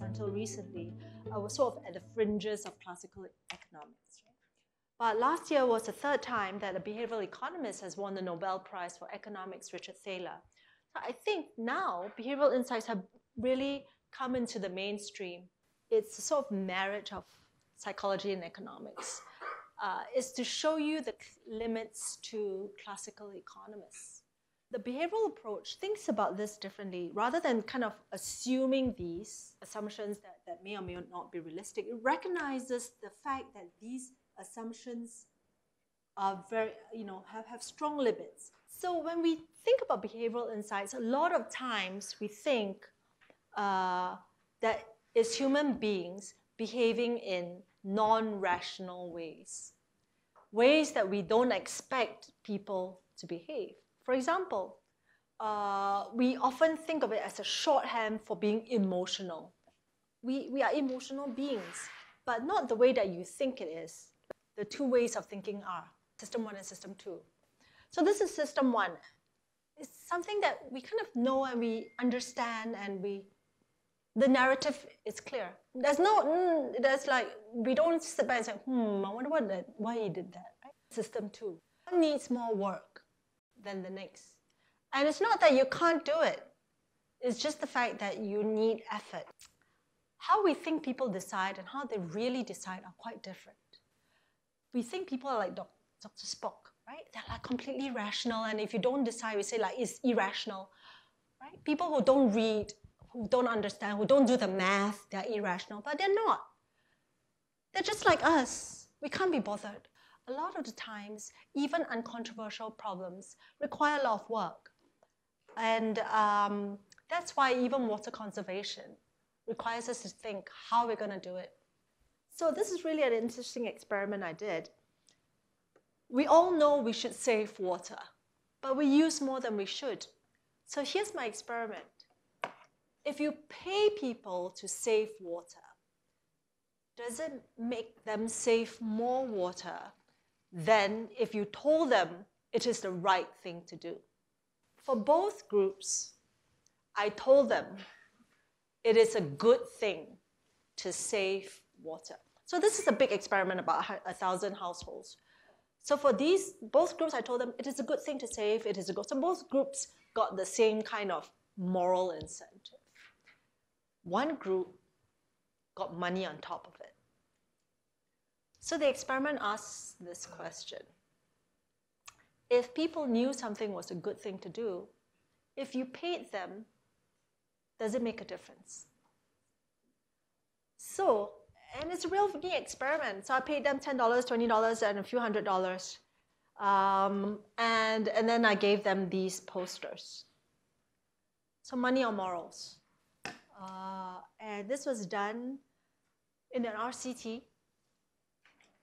until recently uh, were sort of at the fringes of classical economics. But last year was the third time that a behavioral economist has won the Nobel Prize for Economics, Richard Thaler. So I think now behavioral insights have really come into the mainstream. It's a sort of marriage of psychology and economics. Uh, is to show you the limits to classical economists the behavioral approach thinks about this differently. Rather than kind of assuming these assumptions that, that may or may not be realistic, it recognizes the fact that these assumptions are very, you know, have, have strong limits. So when we think about behavioral insights, a lot of times we think uh, that it's human beings behaving in non-rational ways, ways that we don't expect people to behave. For example, uh, we often think of it as a shorthand for being emotional. We, we are emotional beings, but not the way that you think it is. The two ways of thinking are system one and system two. So this is system one. It's something that we kind of know and we understand and we, the narrative is clear. There's no, mm, there's like, we don't sit back and say, hmm, I wonder what that, why he did that, right? System two. Needs more work than the next. And it's not that you can't do it, it's just the fact that you need effort. How we think people decide and how they really decide are quite different. We think people are like Dr. Spock, right? They're like completely rational, and if you don't decide, we say like it's irrational, right? People who don't read, who don't understand, who don't do the math, they're irrational, but they're not. They're just like us. We can't be bothered a lot of the times, even uncontroversial problems require a lot of work. And um, that's why even water conservation requires us to think how we're going to do it. So this is really an interesting experiment I did. We all know we should save water, but we use more than we should. So here's my experiment. If you pay people to save water, does it make them save more water than if you told them it is the right thing to do. For both groups, I told them it is a good thing to save water. So this is a big experiment about a thousand households. So for these both groups, I told them it is a good thing to save. It is a good. So both groups got the same kind of moral incentive. One group got money on top of. So the experiment asks this question. If people knew something was a good thing to do, if you paid them, does it make a difference? So, and it's a real neat experiment. So I paid them $10, $20, and a few hundred dollars. Um, and, and then I gave them these posters. So money or morals. Uh, and this was done in an RCT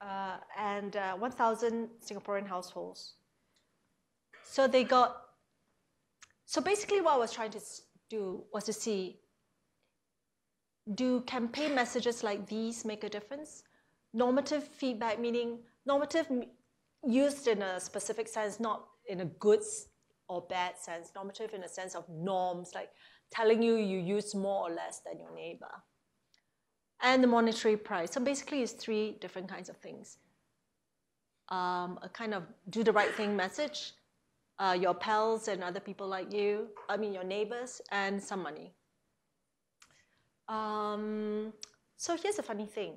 and uh, 1,000 Singaporean households. So they got, so basically what I was trying to do was to see, do campaign messages like these make a difference? Normative feedback, meaning normative used in a specific sense, not in a good or bad sense, normative in a sense of norms, like telling you you use more or less than your neighbor and the monetary price. So basically, it's three different kinds of things. Um, a kind of do the right thing message, uh, your pals and other people like you, I mean your neighbors, and some money. Um, so here's a funny thing.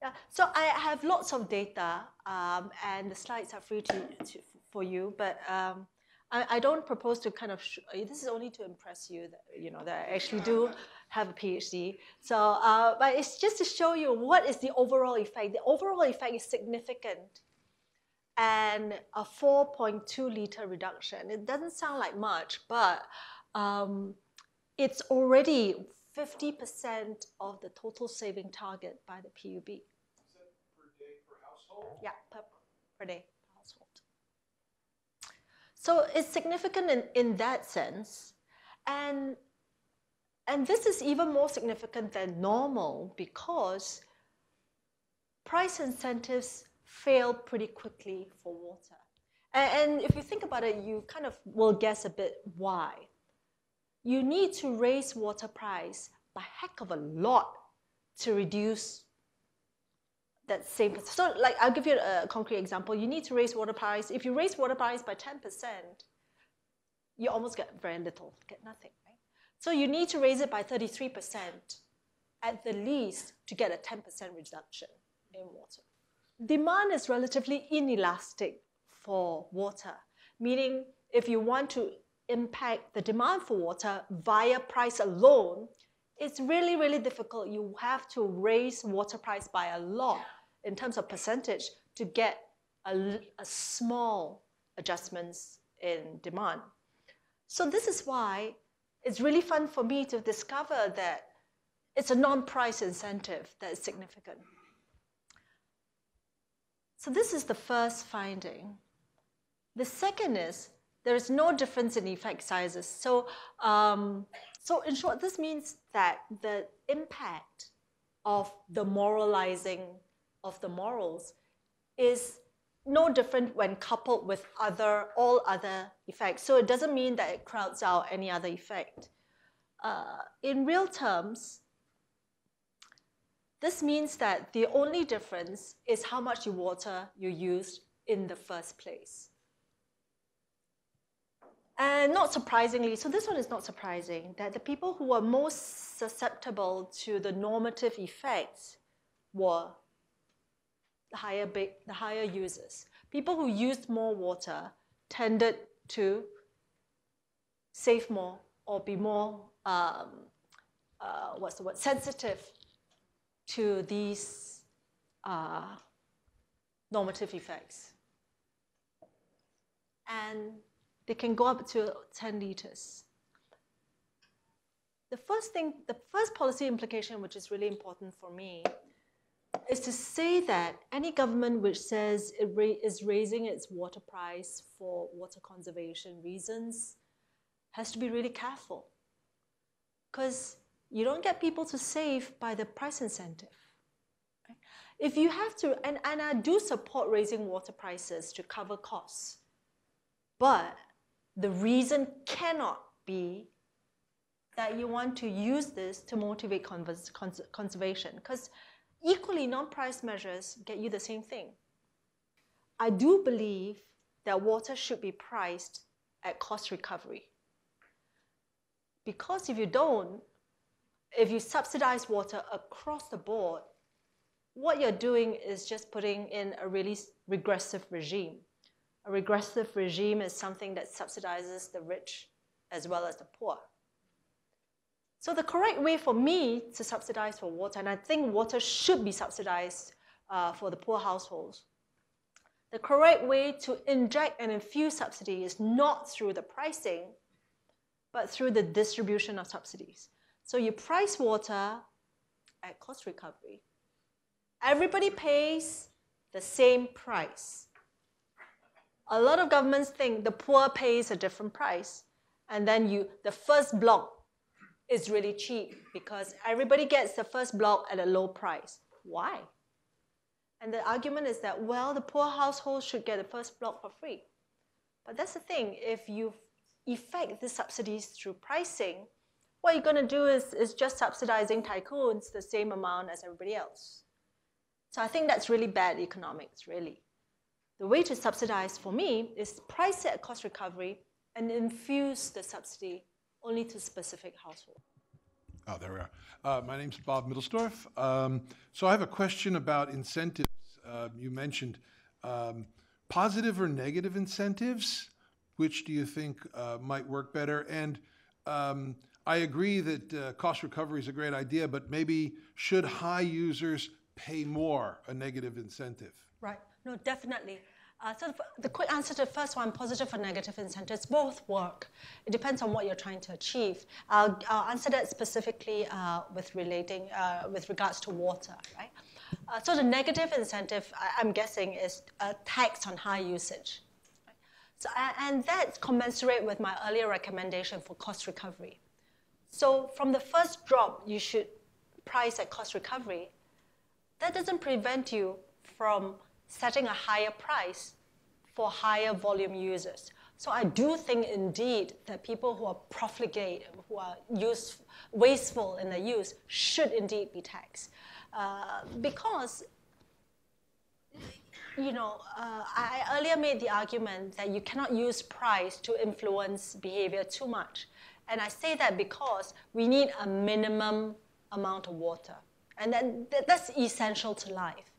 Yeah, so I have lots of data, um, and the slides are free to, to for you, but um, I, I, don't propose to kind of, this is only to impress you that, you know, that I actually do have a PhD. So, uh, but it's just to show you what is the overall effect. The overall effect is significant and a 4.2 liter reduction. It doesn't sound like much, but um, it's already 50% of the total saving target by the PUB. Is that per day per household? Yeah, per, per day per household. So it's significant in, in that sense. And and this is even more significant than normal because price incentives fail pretty quickly for water. And, if you think about it, you kind of will guess a bit why. you need to raise water price by heck of a lot to reduce that same. So, like, I'll give you a concrete example. You need to raise water price. If you raise water price by 10%, you almost get very little, get nothing? So you need to raise it by 33% at the least to get a 10% reduction in water. Demand is relatively inelastic for water, meaning if you want to impact the demand for water via price alone, it's really, really difficult. You have to raise water price by a lot in terms of percentage to get a, a small adjustments in demand. So this is why it's really fun for me to discover that it's a non-price incentive that is significant. So this is the first finding. The second is there is no difference in effect sizes. So, um, so in short, this means that the impact of the moralizing of the morals is no different when coupled with other all other effects. So it doesn't mean that it crowds out any other effect. Uh, in real terms, this means that the only difference is how much water you used in the first place. And not surprisingly, so this one is not surprising, that the people who were most susceptible to the normative effects were the higher, the higher users. People who used more water tended to save more or be more, um, uh, what's the word, sensitive to these uh, normative effects. And they can go up to 10 liters. The first thing, the first policy implication, which is really important for me, is to say that any government which says it ra is raising its water price for water conservation reasons has to be really careful. Because you don't get people to save by the price incentive. If you have to, and, and I do support raising water prices to cover costs, but the reason cannot be that you want to use this to motivate cons conservation because equally non-price measures get you the same thing. I do believe that water should be priced at cost recovery. Because if you don't, if you subsidize water across the board, what you're doing is just putting in a really regressive regime. A regressive regime is something that subsidizes the rich as well as the poor. So the correct way for me to subsidize for water, and I think water should be subsidized uh, for the poor households, the correct way to inject and infuse subsidy is not through the pricing, but through the distribution of subsidies. So you price water at cost recovery. Everybody pays the same price a lot of governments think the poor pays a different price. And then you, the first block is really cheap because everybody gets the first block at a low price. Why? And the argument is that, well, the poor households should get the first block for free. But that's the thing, if you effect the subsidies through pricing, what you're going to do is, is just subsidizing tycoons the same amount as everybody else. So I think that's really bad economics, really. The way to subsidize for me is price it at cost recovery and infuse the subsidy only to specific household. Oh, there we are. Uh, my name's Bob Middlesdorf. Um, so I have a question about incentives. Uh, you mentioned um, positive or negative incentives. Which do you think uh, might work better? And um, I agree that uh, cost recovery is a great idea, but maybe should high users pay more a negative incentive? Right. No, definitely. Uh, so the quick answer to the first one, positive or negative incentives, both work. It depends on what you're trying to achieve. I'll, I'll answer that specifically uh, with relating, uh, with regards to water, right? Uh, so the negative incentive, I, am guessing, is a tax on high usage. Right? So, and that's commensurate with my earlier recommendation for cost recovery. So from the first drop, you should price at cost recovery. That doesn't prevent you from setting a higher price for higher volume users. So I do think indeed that people who are profligate, who are use, wasteful in their use, should indeed be taxed. Uh, because, you know, uh, I earlier made the argument that you cannot use price to influence behavior too much. And I say that because we need a minimum amount of water. And then that's essential to life.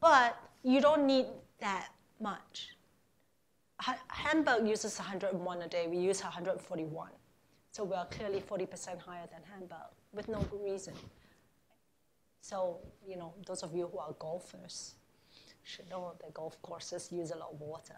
But you don't need that much. Hamburg uses 101 a day. We use 141. So we are clearly 40% higher than Hamburg with no good reason. So, you know, those of you who are golfers should know that golf courses use a lot of water.